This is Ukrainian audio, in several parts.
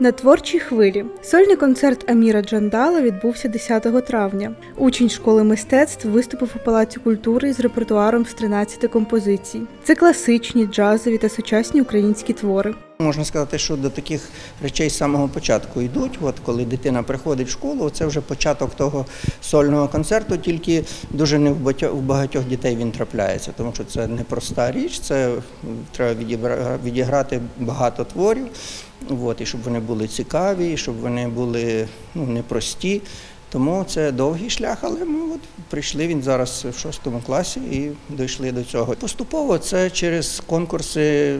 На творчій хвилі сольний концерт Аміра Джандала відбувся 10 травня. Учень школи мистецтв виступив у Палаці культури з репертуаром з 13 композицій. Це класичні, джазові та сучасні українські твори. Можна сказати, що до таких речей з самого початку йдуть. От коли дитина приходить в школу, це вже початок того сольного концерту, тільки дуже не в багатьох, дітей він трапляється, тому що це непроста річ, це треба відіграти багато творів, от, і щоб вони були цікаві, і щоб вони були ну, непрості. Тому це довгий шлях, але ми от прийшли він зараз в шостому класі і дійшли до цього. Поступово це через конкурси,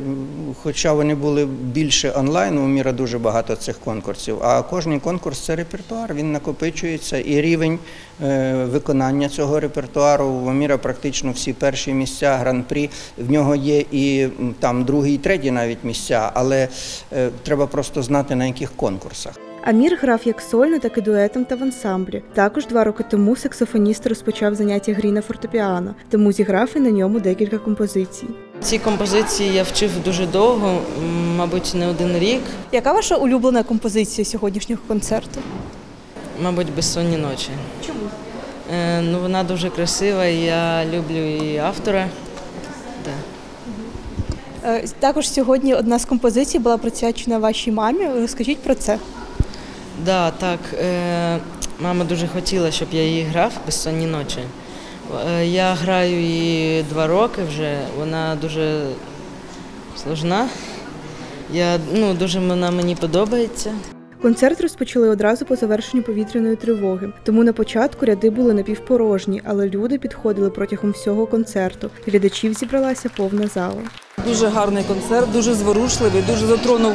хоча вони були більше онлайн, у міра дуже багато цих конкурсів. А кожний конкурс це репертуар, він накопичується, і рівень е, виконання цього репертуару у міра практично всі перші місця гран-прі. В нього є і там другі, і треті навіть місця, але е, треба просто знати на яких конкурсах. Амір грав як сольно, так і дуетом та в ансамблі. Також два роки тому саксофоніст розпочав заняття грі на фортепіано, тому зіграв і на ньому декілька композицій. Ці композиції я вчив дуже довго, мабуть, не один рік, Яка ваша улюблена композиція сьогоднішнього концерту? мабуть, безсонні ночі. Чому? Е, ну, вона дуже красива, і я люблю її автора. Да. Е, Також сьогодні одна з композицій була присвячена вашій мамі. Розкажіть про це. Да, так, е, мама дуже хотіла, щоб я її грав безсонні ночі. Е, я граю її два роки вже, вона дуже сложна. Я, ну, дуже вона мені подобається. Концерт розпочали одразу по завершенню повітряної тривоги. Тому на початку ряди були напівпорожні, але люди підходили протягом всього концерту. Глядачів зібралася повна зала. Дуже гарний концерт, дуже зворушливий, дуже затронув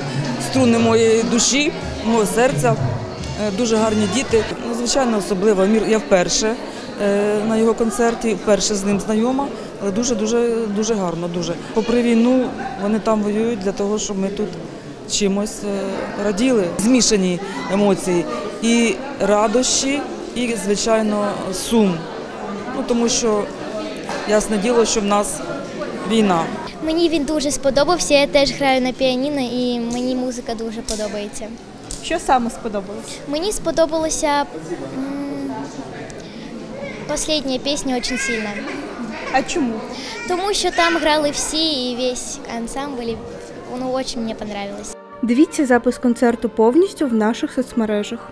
струни моєї душі, мого серця. Е, Дуже гарні діти. Ну, Звичайно, особливо я вперше е, на його концерті, вперше з ним знайома, але дуже дуже дуже гарно. Дуже попри війну вони там воюють для того, щоб ми тут чимось е, раділи. Змішані емоції і радощі, і звичайно сум. Ну тому що ясне діло, що в нас війна. Мені він дуже сподобався. Я теж граю на піаніно і мені музика дуже подобається. Що саме сподобалось? Мені сподобалася остання пісня дуже сильно. А чому? Тому що там грали всі і весь ансамбль. Воно дуже мені понравилось. Дивіться запис концерту повністю в наших соцмережах.